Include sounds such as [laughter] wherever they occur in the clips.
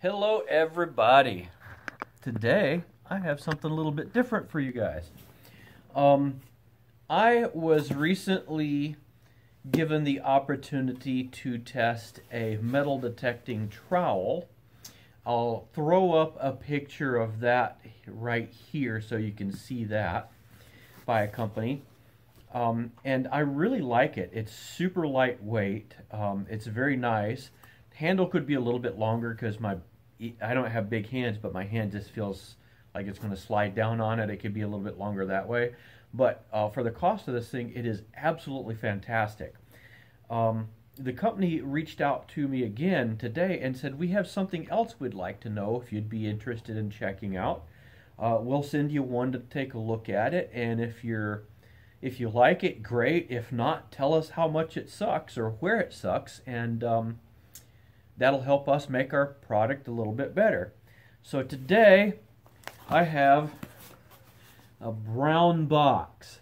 Hello, everybody. Today, I have something a little bit different for you guys. Um, I was recently given the opportunity to test a metal detecting trowel. I'll throw up a picture of that right here so you can see that by a company. Um, and I really like it. It's super lightweight. Um, it's very nice handle could be a little bit longer because my I don't have big hands, but my hand just feels like it's going to slide down on it. It could be a little bit longer that way. But uh, for the cost of this thing, it is absolutely fantastic. Um, the company reached out to me again today and said, We have something else we'd like to know if you'd be interested in checking out. Uh, we'll send you one to take a look at it, and if you're if you like it, great. If not, tell us how much it sucks or where it sucks, and um, that'll help us make our product a little bit better. So today I have a brown box.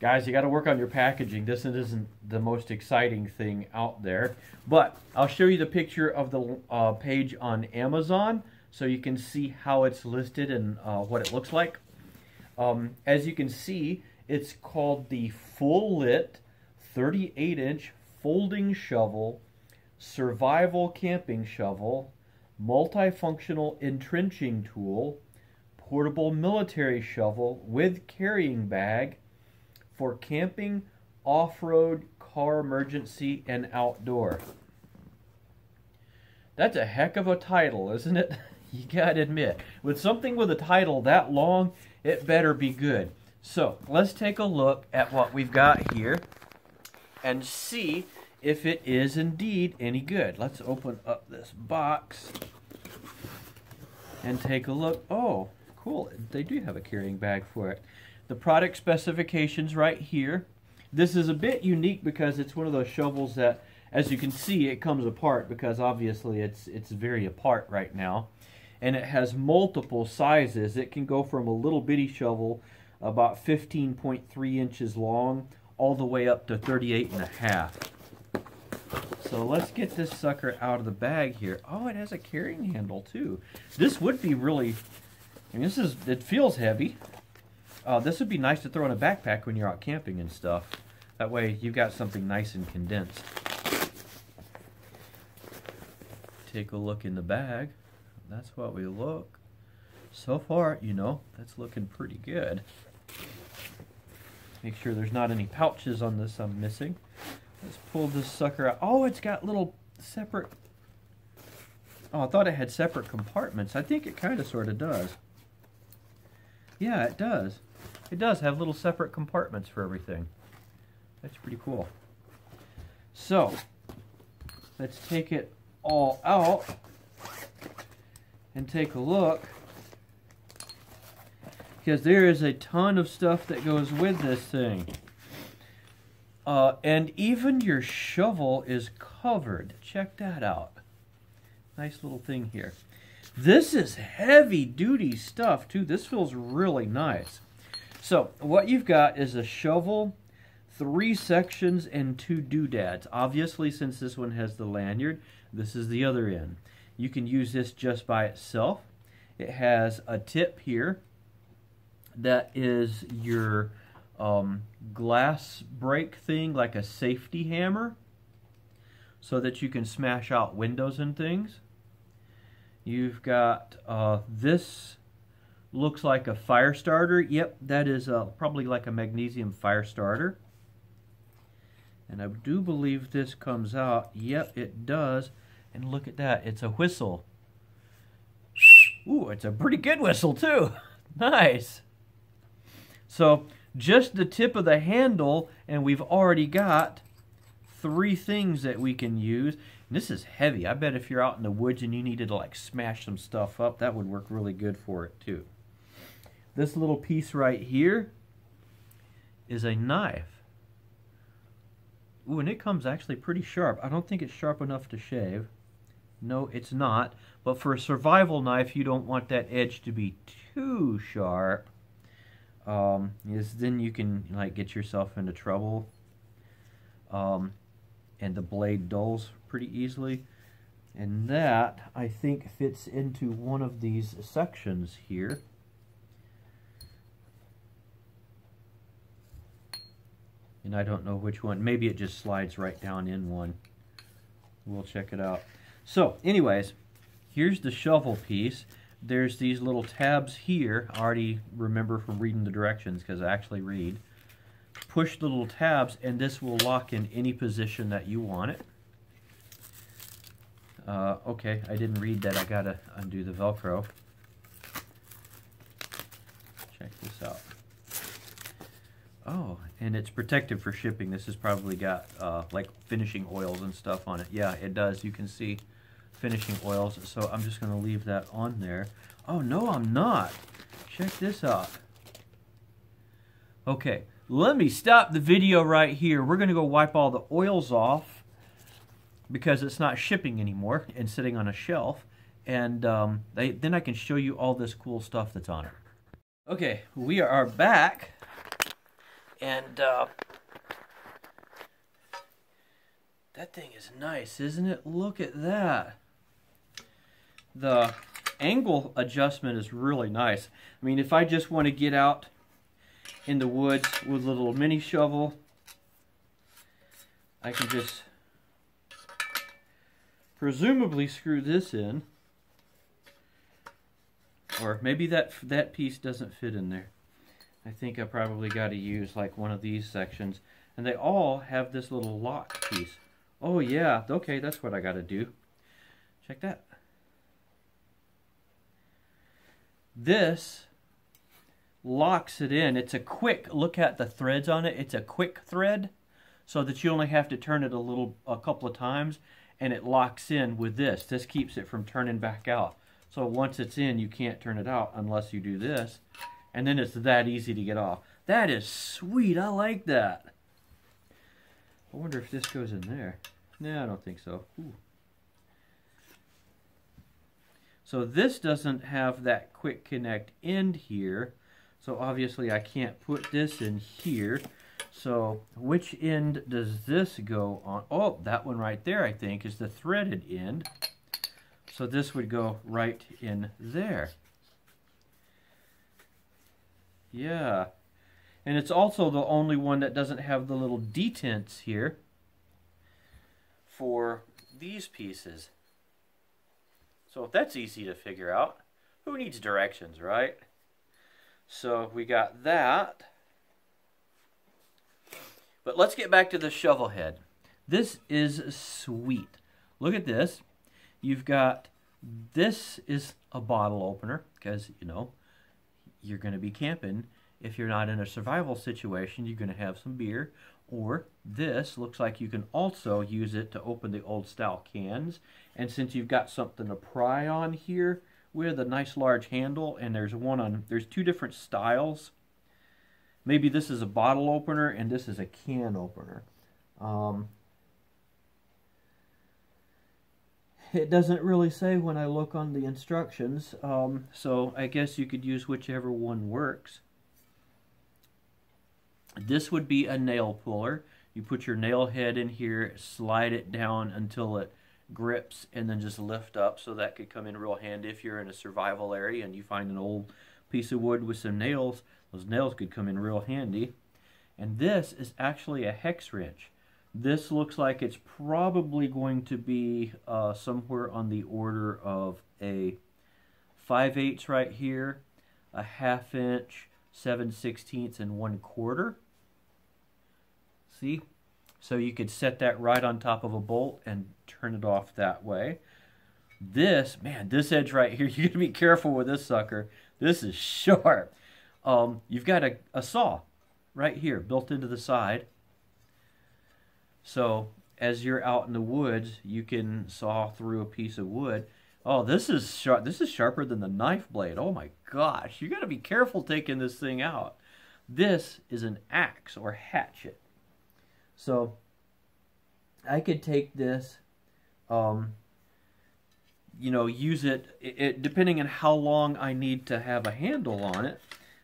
Guys, you got to work on your packaging. This isn't the most exciting thing out there. But I'll show you the picture of the uh, page on Amazon so you can see how it's listed and uh, what it looks like. Um, as you can see, it's called the FullLit 38 inch folding shovel survival camping shovel, multifunctional entrenching tool, portable military shovel with carrying bag for camping, off-road, car emergency, and outdoor. That's a heck of a title, isn't it? [laughs] you gotta admit. With something with a title that long, it better be good. So, let's take a look at what we've got here and see if it is indeed any good. Let's open up this box and take a look. Oh, cool. They do have a carrying bag for it. The product specifications right here. This is a bit unique because it's one of those shovels that, as you can see, it comes apart because obviously it's, it's very apart right now. And it has multiple sizes. It can go from a little bitty shovel about 15.3 inches long all the way up to 38 and a half. So let's get this sucker out of the bag here. Oh, it has a carrying handle too. This would be really, I mean, this is, it feels heavy. Uh, this would be nice to throw in a backpack when you're out camping and stuff. That way you've got something nice and condensed. Take a look in the bag. That's what we look. So far, you know, that's looking pretty good. Make sure there's not any pouches on this I'm missing. Let's pull this sucker out. Oh, it's got little separate... Oh, I thought it had separate compartments. I think it kind of sort of does. Yeah, it does. It does have little separate compartments for everything. That's pretty cool. So, let's take it all out and take a look because there is a ton of stuff that goes with this thing. Uh, and even your shovel is covered. Check that out. Nice little thing here. This is heavy duty stuff too. This feels really nice. So what you've got is a shovel, three sections, and two doodads. Obviously, since this one has the lanyard, this is the other end. You can use this just by itself. It has a tip here that is your um, glass break thing like a safety hammer so that you can smash out windows and things. You've got uh, this looks like a fire starter. Yep, that is uh, probably like a magnesium fire starter. And I do believe this comes out. Yep, it does. And look at that. It's a whistle. Ooh, it's a pretty good whistle too. [laughs] nice. So just the tip of the handle and we've already got three things that we can use. And this is heavy. I bet if you're out in the woods and you needed to like smash some stuff up, that would work really good for it too. This little piece right here is a knife. Ooh, and it comes actually pretty sharp. I don't think it's sharp enough to shave. No, it's not. But for a survival knife, you don't want that edge to be too sharp um, is then you can like get yourself into trouble um, and the blade dulls pretty easily And that, I think, fits into one of these sections here. And I don't know which one. Maybe it just slides right down in one. We'll check it out. So, anyways, here's the shovel piece. There's these little tabs here. I already remember from reading the directions because I actually read. Push the little tabs and this will lock in any position that you want it. Uh, okay, I didn't read that. I gotta undo the Velcro. Check this out. Oh, and it's protected for shipping. This has probably got uh, like finishing oils and stuff on it. Yeah, it does. You can see finishing oils. So I'm just going to leave that on there. Oh, no, I'm not. Check this out. Okay, let me stop the video right here. We're going to go wipe all the oils off because it's not shipping anymore and sitting on a shelf. And um, they, then I can show you all this cool stuff that's on it. Okay, we are back and uh, that thing is nice, isn't it? Look at that. The angle adjustment is really nice. I mean, if I just want to get out in the woods with a little mini shovel, I can just presumably screw this in. Or maybe that that piece doesn't fit in there. I think I probably got to use like one of these sections. And they all have this little lock piece. Oh yeah, okay, that's what I got to do. Check that. This locks it in. It's a quick, look at the threads on it. It's a quick thread so that you only have to turn it a little, a couple of times and it locks in with this. This keeps it from turning back out. So once it's in, you can't turn it out unless you do this and then it's that easy to get off. That is sweet. I like that. I wonder if this goes in there. No, I don't think so. Ooh. So this doesn't have that quick connect end here. So obviously I can't put this in here. So which end does this go on? Oh, that one right there I think is the threaded end. So this would go right in there. Yeah. And it's also the only one that doesn't have the little detents here for these pieces. So if that's easy to figure out. Who needs directions, right? So we got that. But let's get back to the shovel head. This is sweet. Look at this. You've got, this is a bottle opener because, you know, you're going to be camping. If you're not in a survival situation, you're going to have some beer. Or this looks like you can also use it to open the old style cans. And since you've got something to pry on here with a nice large handle, and there's one on, there's two different styles. Maybe this is a bottle opener and this is a can opener. Um, it doesn't really say when I look on the instructions, um, so I guess you could use whichever one works. This would be a nail puller. You put your nail head in here, slide it down until it grips, and then just lift up. So that could come in real handy if you're in a survival area and you find an old piece of wood with some nails. Those nails could come in real handy. And this is actually a hex wrench. This looks like it's probably going to be uh, somewhere on the order of a 5 eighths right here, a half inch, 7 sixteenths, and 1 quarter. See? So you could set that right on top of a bolt and turn it off that way. This, man, this edge right here, [laughs] you gotta be careful with this sucker. This is sharp. Um, you've got a, a saw right here built into the side. So as you're out in the woods, you can saw through a piece of wood. Oh, this is sharp. This is sharper than the knife blade. Oh my gosh, you got to be careful taking this thing out. This is an axe or hatchet. So I could take this, um, you know, use it, it, depending on how long I need to have a handle on it.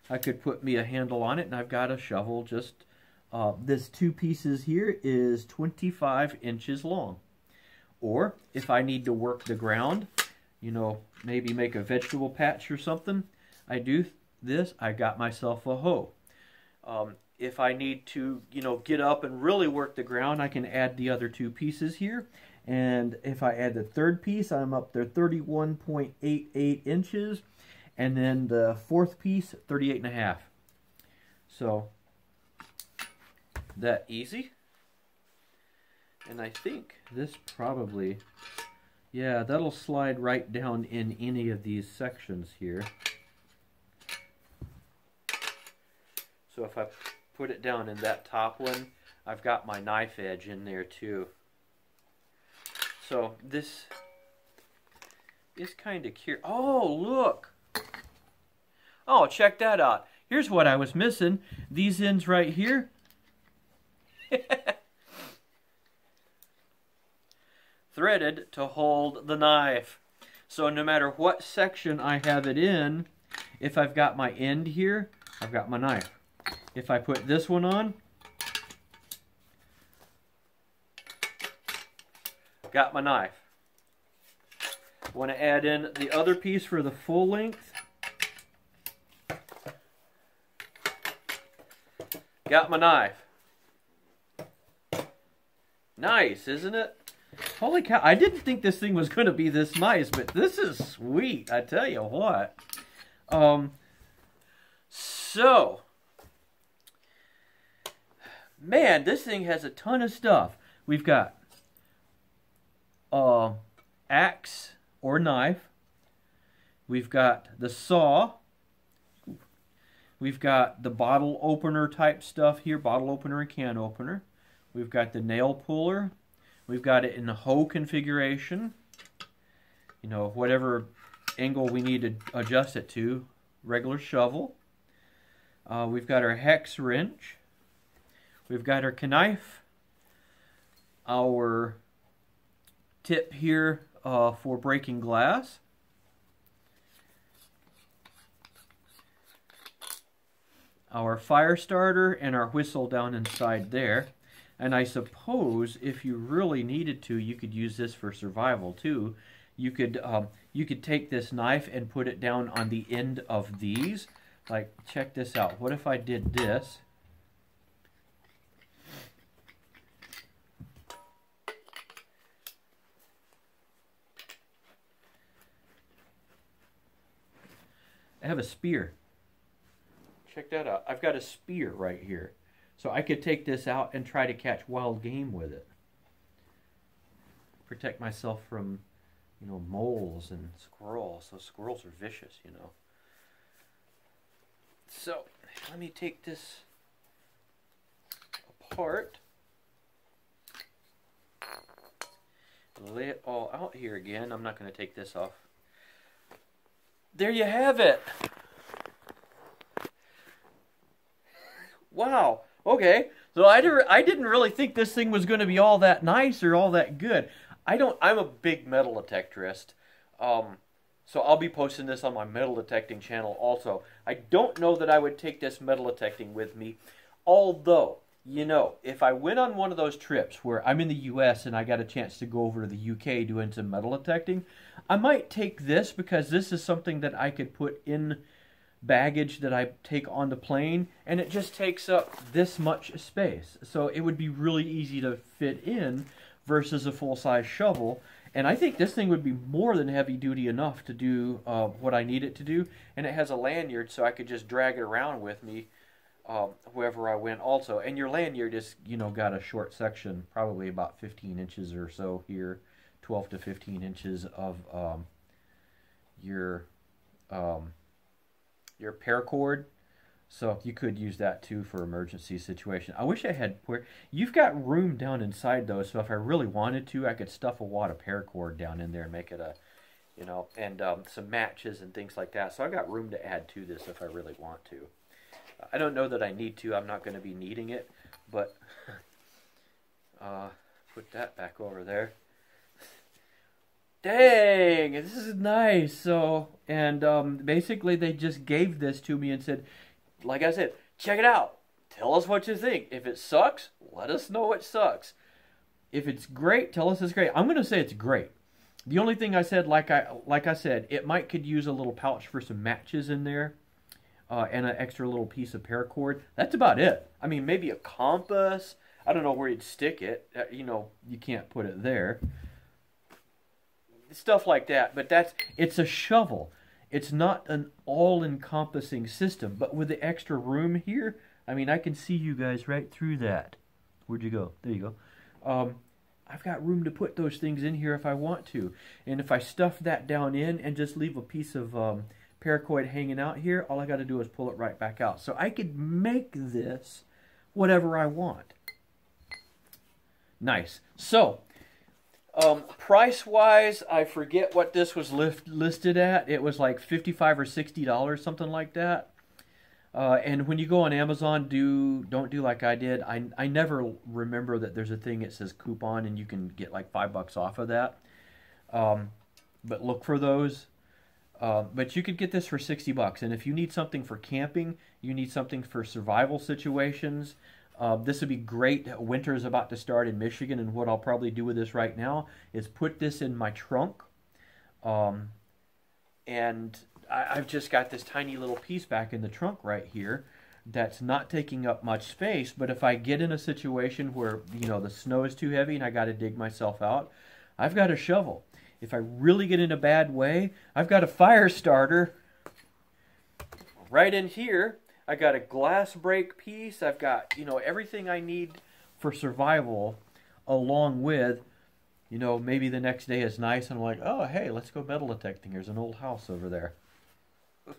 I could put me a handle on it, and I've got a shovel just. Uh, this two pieces here is 25 inches long. Or if I need to work the ground, you know, maybe make a vegetable patch or something, I do this, I got myself a hoe. Um, if I need to, you know, get up and really work the ground, I can add the other two pieces here. And if I add the third piece, I'm up there 31.88 inches. And then the fourth piece, 38 and a half. So, that easy. And I think this probably, yeah, that'll slide right down in any of these sections here. So if I put it down in that top one, I've got my knife edge in there too. So this is kind of curious. Oh, look. Oh, check that out. Here's what I was missing. These ends right here. [laughs] Threaded to hold the knife. So no matter what section I have it in, if I've got my end here, I've got my knife. If I put this one on, got my knife. Want to add in the other piece for the full length. Got my knife. Nice, isn't it? Holy cow, I didn't think this thing was going to be this nice, but this is sweet, I tell you what. Um, so, man, this thing has a ton of stuff. We've got uh, axe or knife. We've got the saw. We've got the bottle opener type stuff here, bottle opener and can opener. We've got the nail puller. We've got it in the hoe configuration. You know, whatever angle we need to adjust it to. Regular shovel. Uh, we've got our hex wrench. We've got our knife. Our tip here uh, for breaking glass. Our fire starter and our whistle down inside there. And I suppose if you really needed to, you could use this for survival too. You could um, you could take this knife and put it down on the end of these. Like, check this out. What if I did this? I have a spear. Check that out. I've got a spear right here. So I could take this out and try to catch wild game with it. Protect myself from, you know, moles and squirrels. Those squirrels are vicious, you know. So, let me take this apart. Lay it all out here again. I'm not going to take this off there you have it. Wow. Okay. So I, did, I didn't really think this thing was going to be all that nice or all that good. I don't. I'm a big metal detectorist. Um, so I'll be posting this on my metal detecting channel also. I don't know that I would take this metal detecting with me, although you know, if I went on one of those trips where I'm in the US and I got a chance to go over to the UK doing some metal detecting, I might take this because this is something that I could put in baggage that I take on the plane and it just takes up this much space. So it would be really easy to fit in versus a full-size shovel. And I think this thing would be more than heavy duty enough to do uh, what I need it to do. And it has a lanyard so I could just drag it around with me um, wherever I went also. And your lanyard just, you know, got a short section, probably about 15 inches or so here, 12 to 15 inches of um, your um, your paracord. So you could use that too for emergency situation. I wish I had where you've got room down inside though, so if I really wanted to, I could stuff a wad of paracord down in there and make it a, you know, and um, some matches and things like that. So I got room to add to this if I really want to. I don't know that I need to. I'm not going to be needing it, but [laughs] uh, put that back over there. Dang, this is nice. So, and um, basically they just gave this to me and said, like I said, check it out. Tell us what you think. If it sucks, let us know it sucks. if it's great, tell us it's great. I'm going to say it's great. The only thing I said, like I like I said, it might could use a little pouch for some matches in there, uh, and an extra little piece of paracord. That's about it. I mean, maybe a compass. I don't know where you'd stick it. Uh, you know, you can't put it there. Stuff like that. But that's it's a shovel. It's not an all-encompassing system. But with the extra room here, I mean, I can see you guys right through that. Where'd you go? There you go. Um, I've got room to put those things in here if I want to. And if I stuff that down in and just leave a piece of um, paracord hanging out here, all I got to do is pull it right back out. So I could make this whatever I want. Nice. So, um, price-wise, I forget what this was lift, listed at. It was like 55 or $60, something like that. Uh, and when you go on Amazon, do don't do like I did. I I never remember that there's a thing that says coupon and you can get like five bucks off of that. Um, but look for those. Uh, but you could get this for 60 bucks. And if you need something for camping, you need something for survival situations. Uh, this would be great. Winter is about to start in Michigan, and what I'll probably do with this right now is put this in my trunk. Um, and I, have just got this tiny little piece back in the trunk right here that's not taking up much space. But if I get in a situation where, you know, the snow is too heavy and I got to dig myself out, I've got a shovel. If I really get in a bad way, I've got a fire starter right in here. I got a glass break piece. I've got, you know, everything I need for survival along with you know, maybe the next day is nice and I'm like, oh, hey, let's go metal detecting. There's an old house over there. [laughs]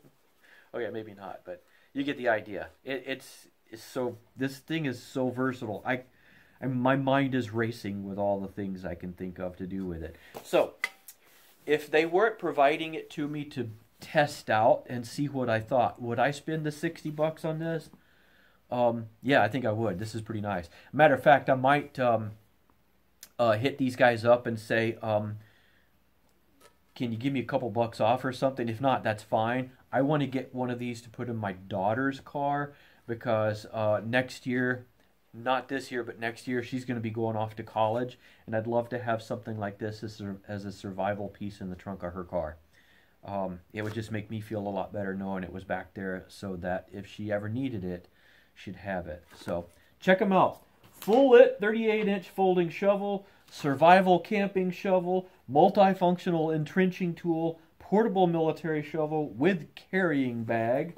yeah, maybe not, but you get the idea. It, it's, it's so this thing is so versatile. I, I, my mind is racing with all the things I can think of to do with it. So, if they weren't providing it to me to test out and see what I thought, would I spend the sixty bucks on this? Um, yeah, I think I would. This is pretty nice. Matter of fact, I might um, uh, hit these guys up and say, um, can you give me a couple bucks off or something? If not, that's fine. I want to get one of these to put in my daughter's car because uh, next year, not this year, but next year, she's going to be going off to college, and I'd love to have something like this as, as a survival piece in the trunk of her car. Um, it would just make me feel a lot better knowing it was back there so that if she ever needed it, she'd have it. So check them out. FullLit 38 inch folding shovel, survival camping shovel, multifunctional entrenching tool, portable military shovel with carrying bag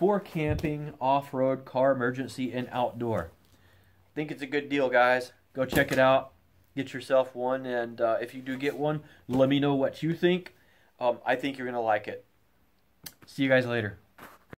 for camping, off-road, car emergency, and outdoor. think it's a good deal, guys. Go check it out. Get yourself one, and uh, if you do get one, let me know what you think. Um, I think you're going to like it. See you guys later.